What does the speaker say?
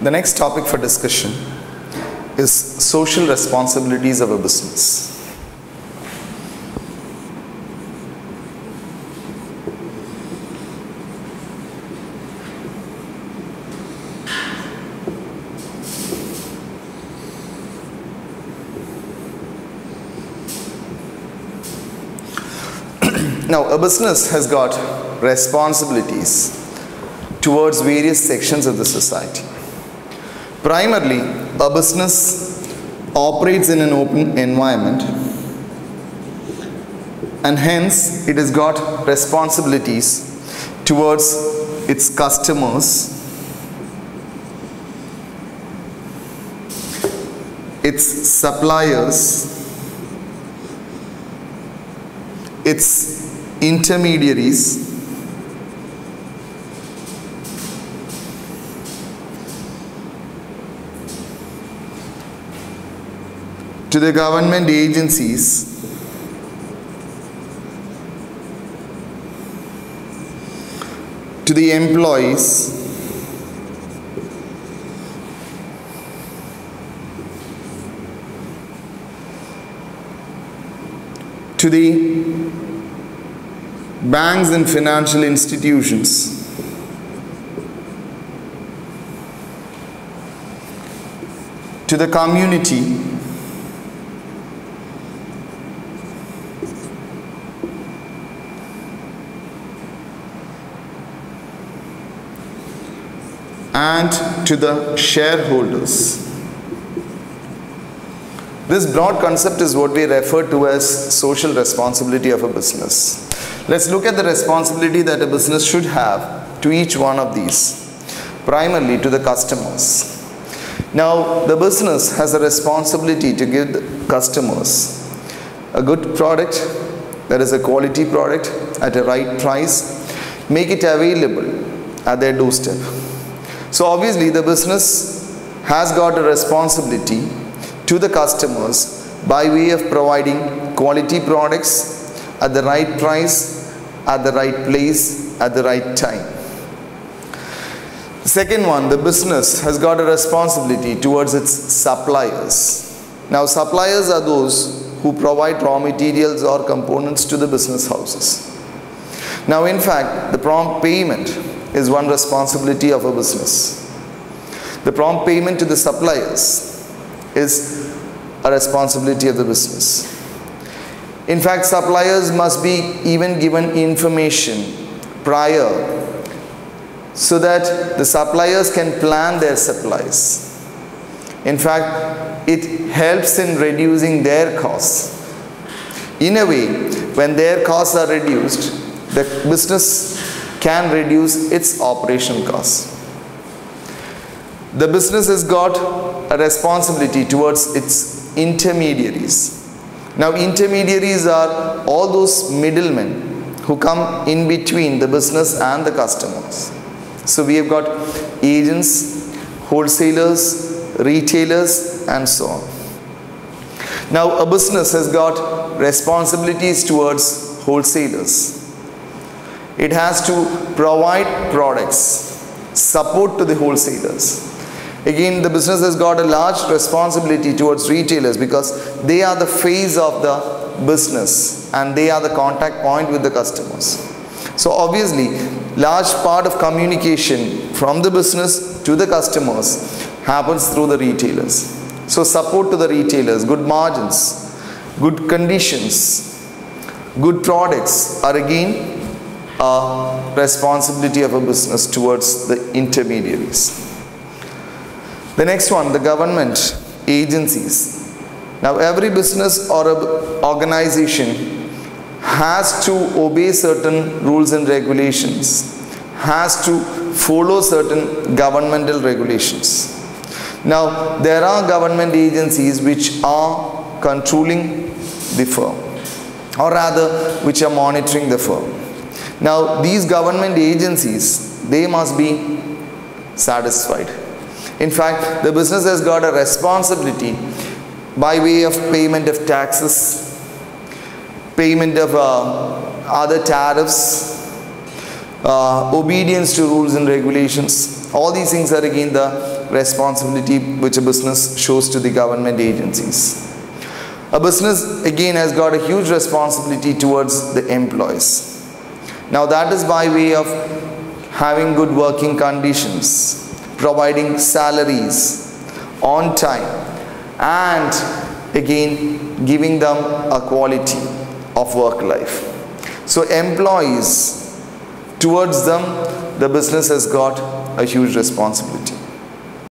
The next topic for discussion is social responsibilities of a business. Now, a business has got responsibilities towards various sections of the society. Primarily, a business operates in an open environment and hence it has got responsibilities towards its customers, its suppliers, its intermediaries to the government agencies. To the employees. To the banks and financial institutions. To the community and to the shareholders. This broad concept is what we refer to as social responsibility of a business. Let's look at the responsibility that a business should have to each one of these. Primarily to the customers. Now, the business has a responsibility to give the customers a good product, that is a quality product at a right price, make it available at their doorstep. So, obviously, the business has got a responsibility to the customers by way of providing quality products at the right price, at the right place, at the right time. Second one, the business has got a responsibility towards its suppliers. Now, suppliers are those who provide raw materials or components to the business houses. Now, in fact, the prompt payment is one responsibility of a business. The prompt payment to the suppliers is a responsibility of the business. In fact, suppliers must be even given information prior so that the suppliers can plan their supplies. In fact, it helps in reducing their costs. In a way, when their costs are reduced, the business can reduce its operation costs. The business has got a responsibility towards its intermediaries. Now, intermediaries are all those middlemen who come in between the business and the customers. So, we have got agents, wholesalers, retailers, and so on. Now, a business has got responsibilities towards wholesalers. It has to provide products, support to the wholesalers. Again, the business has got a large responsibility towards retailers because they are the face of the business and they are the contact point with the customers. So, obviously, large part of communication from the business to the customers happens through the retailers. So, support to the retailers, good margins, good conditions, good products are again a responsibility of a business towards the intermediaries. The next one, the government agencies. Now, every business or organization has to obey certain rules and regulations, has to follow certain governmental regulations. Now, there are government agencies which are controlling the firm, or rather, which are monitoring the firm. Now, these government agencies, they must be satisfied. In fact, the business has got a responsibility by way of payment of taxes, payment of uh, other tariffs, uh, obedience to rules and regulations. All these things are again the responsibility which a business shows to the government agencies. A business again has got a huge responsibility towards the employees. Now that is by way of having good working conditions, providing salaries on time and again giving them a quality of work life. So employees towards them the business has got a huge responsibility.